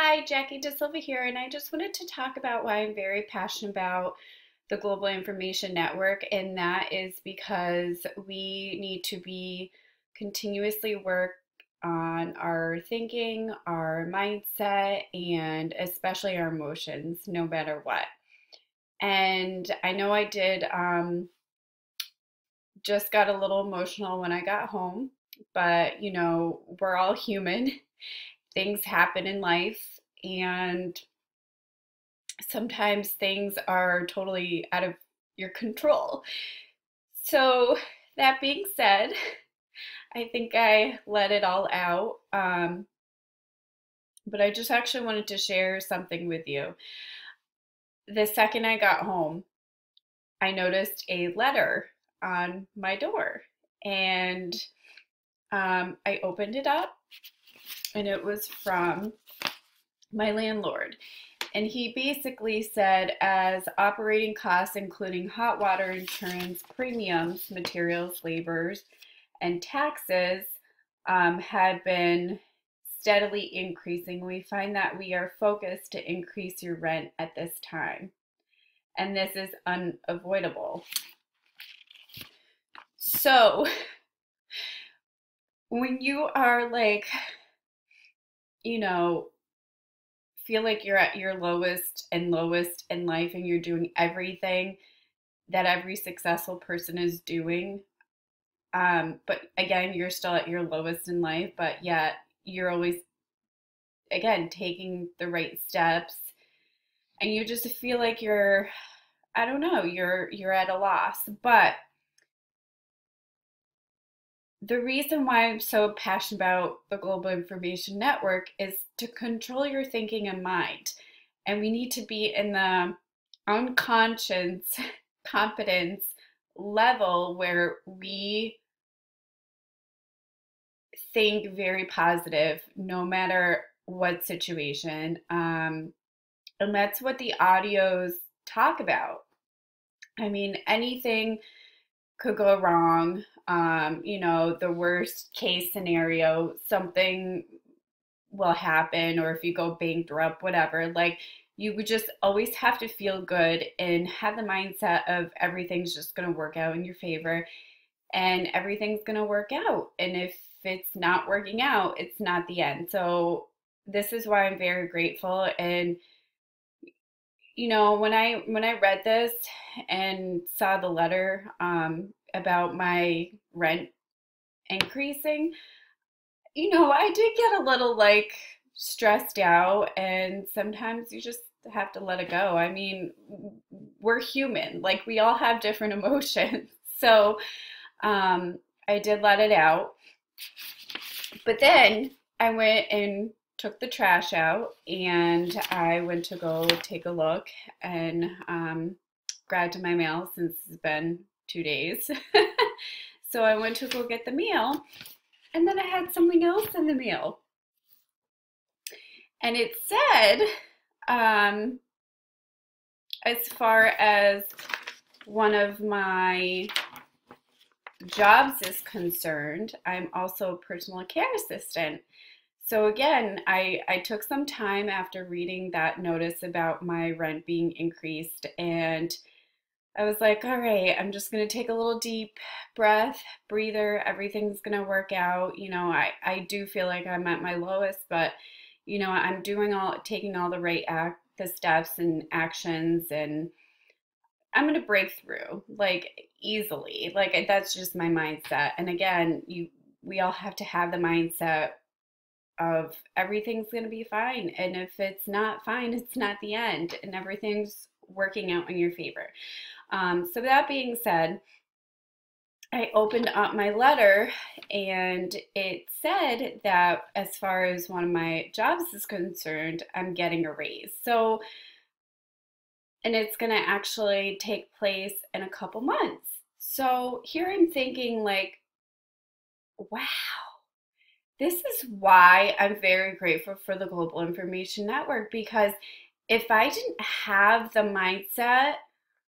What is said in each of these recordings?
Hi, Jackie DaSilva here, and I just wanted to talk about why I'm very passionate about the Global Information Network, and that is because we need to be continuously work on our thinking, our mindset, and especially our emotions, no matter what. And I know I did um, just got a little emotional when I got home, but you know, we're all human. Things happen in life, and sometimes things are totally out of your control. So, that being said, I think I let it all out. Um, but I just actually wanted to share something with you. The second I got home, I noticed a letter on my door. And um, I opened it up, and it was from my landlord. And he basically said, as operating costs, including hot water insurance, premiums, materials, labors, and taxes, um, had been steadily increasing, we find that we are focused to increase your rent at this time. And this is unavoidable. So, when you are like, you know, feel like you're at your lowest and lowest in life and you're doing everything that every successful person is doing, um, but again, you're still at your lowest in life, but yet you're always, again, taking the right steps and you just feel like you're, I don't know, you're, you're at a loss. But the reason why I'm so passionate about the Global Information Network is to control your thinking and mind. And we need to be in the unconscious competence level where we think very positive no matter what situation. Um, and that's what the audios talk about. I mean, anything could go wrong um, you know, the worst case scenario, something will happen, or if you go bankrupt, whatever. Like, you would just always have to feel good and have the mindset of everything's just going to work out in your favor and everything's going to work out. And if it's not working out, it's not the end. So, this is why I'm very grateful and you know when i when i read this and saw the letter um, about my rent increasing, you know, I did get a little like stressed out, and sometimes you just have to let it go. I mean, we're human, like, we all have different emotions. So, um, I did let it out. But then I went and took the trash out and I went to go take a look and um, grabbed my mail since it's been two days. so I went to go get the meal, and then I had something else in the meal. And it said, um, as far as one of my jobs is concerned, I'm also a personal care assistant. So again, I, I took some time after reading that notice about my rent being increased and I was like, all right, I'm just going to take a little deep breath, breather. Everything's going to work out. You know, I, I do feel like I'm at my lowest, but, you know, I'm doing all, taking all the right act, the steps and actions, and I'm going to break through like easily. Like that's just my mindset. And again, you, we all have to have the mindset of everything's going to be fine. And if it's not fine, it's not the end, and everything's working out in your favor. Um, so that being said, I opened up my letter and it said that as far as one of my jobs is concerned, I'm getting a raise. So, and it's going to actually take place in a couple months. So here I'm thinking, like, wow, this is why I'm very grateful for the Global Information Network because if I didn't have the mindset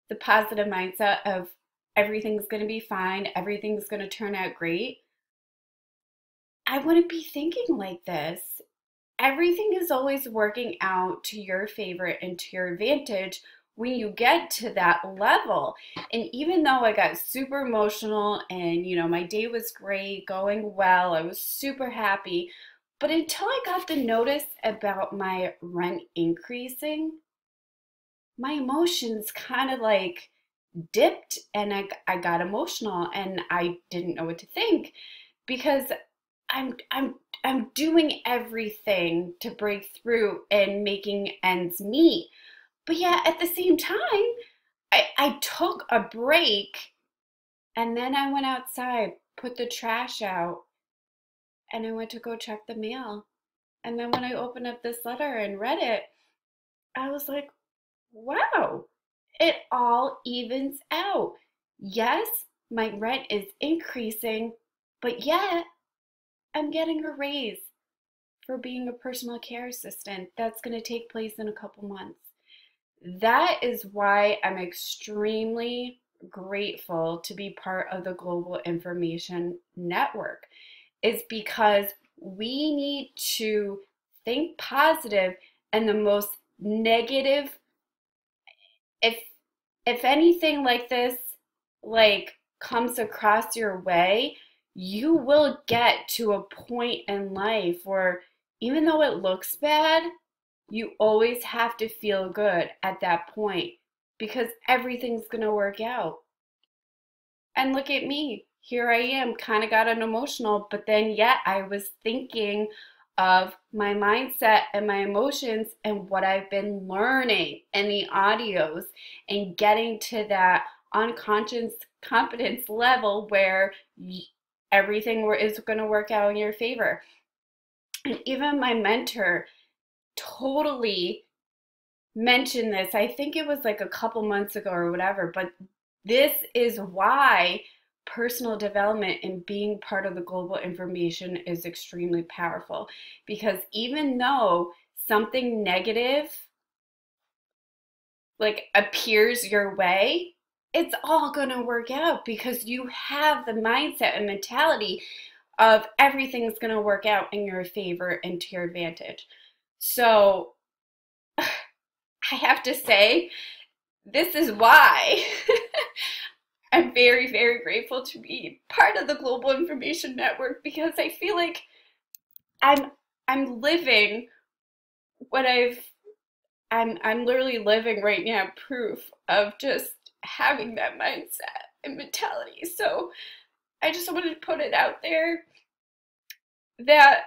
the positive mindset of everything's going to be fine, everything's going to turn out great, I wouldn't be thinking like this. everything is always working out to your favor and to your advantage when you get to that level. And even though I got super emotional and, you know, my day was great, going well, I was super happy. But until I got the notice about my rent increasing, my emotions kind of like dipped and I, I got emotional and I didn't know what to think because I'm I'm I'm doing everything to break through and making ends meet. But yeah, at the same time, I, I took a break and then I went outside, put the trash out, and I went to go check the mail. And then when I opened up this letter and read it, I was like, wow, it all evens out. Yes, my rent is increasing, but yet I'm getting a raise for being a personal care assistant. That's going to take place in a couple months. That is why I'm extremely grateful to be part of the Global Information Network. Is because we need to think positive and the most negative if if anything like this like comes across your way, you will get to a point in life where even though it looks bad, you always have to feel good at that point because everything's going to work out. And look at me. Here I am, kind of got an emotional, but then yet I was thinking of my mindset and my emotions and what I've been learning in the audios and getting to that unconscious competence level where everything is going to work out in your favor. And even my mentor totally mentioned this. I think it was like a couple months ago or whatever, but this is why personal development and being part of the global information is extremely powerful because even though something negative like appears your way it's all going to work out because you have the mindset and mentality of everything's going to work out in your favor and to your advantage so I have to say, this is why I'm very, very grateful to be part of the Global Information Network because I feel like I'm I'm living what I've I'm I'm literally living right now proof of just having that mindset and mentality. So I just wanted to put it out there that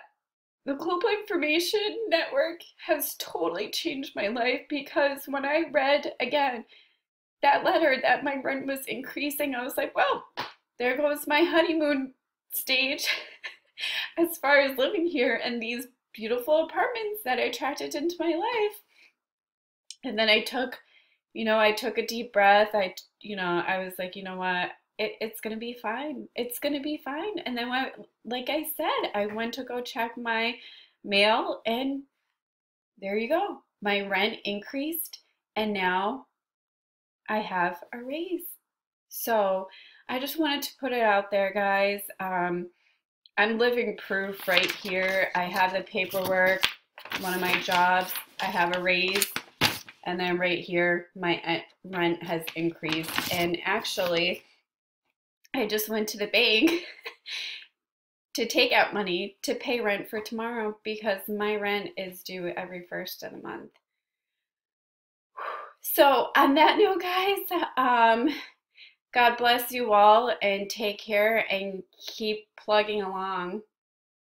the Global Information Network has totally changed my life because when I read again that letter that my rent was increasing, I was like, well, there goes my honeymoon stage as far as living here and these beautiful apartments that I attracted into my life. And then I took, you know, I took a deep breath. I, you know, I was like, you know what? It, it's gonna be fine. It's gonna be fine. And then, when, like I said, I went to go check my mail, and there you go. My rent increased, and now I have a raise. So I just wanted to put it out there, guys. Um, I'm living proof right here. I have the paperwork, one of my jobs. I have a raise. And then right here, my uh, rent has increased. And actually, I just went to the bank to take out money to pay rent for tomorrow because my rent is due every first of the month. So, on that note, guys, um, God bless you all and take care and keep plugging along.